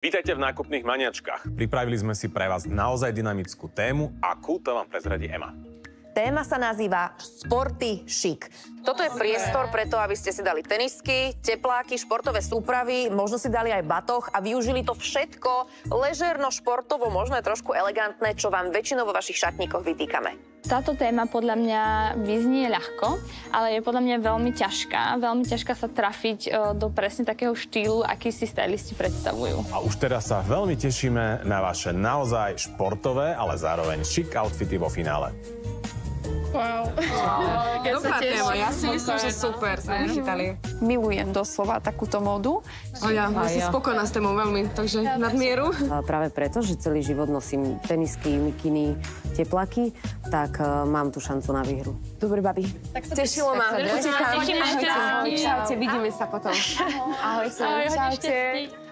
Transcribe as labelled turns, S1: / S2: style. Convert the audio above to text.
S1: Vítajte v nákupných maniačkách. Pripravili sme si pre vás naozaj dynamickú tému. Akú to vám prezradí Ema.
S2: Téma sa nazýva Sporty šik. Toto je priestor preto, aby ste si dali tenisky, tepláky, športové súpravy, možno si dali aj batoh a využili to všetko ležerno, športovo, možno aj trošku elegantné, čo vám väčšinou vo vašich šatníkoch vytýkame.
S3: Táto téma podľa mňa vyznie ľahko, ale je podľa mňa veľmi ťažká. Veľmi ťažká sa trafiť e, do presne takého štýlu, aký si stylisti predstavujú.
S1: A už teraz sa veľmi tešíme na vaše naozaj športové, ale zároveň šik outfity vo finále.
S4: Wow. Ja sa teším. Ja si myslím, že super sme vychytali.
S5: Milujem doslova takúto módu.
S4: O ja, ja som spokojná s témou veľmi, takže nadmieru.
S6: Práve preto, že celý život nosím tenisky, mikiny, teplaky, tak uh, mám tu šancu na výhru.
S5: Dobre, babi.
S4: Tak sa tešilo ma.
S3: Tešíme sa.
S5: Čaute, vidíme sa potom. Ahoj,
S3: Ahoj,
S5: čaute.
S3: šťastí.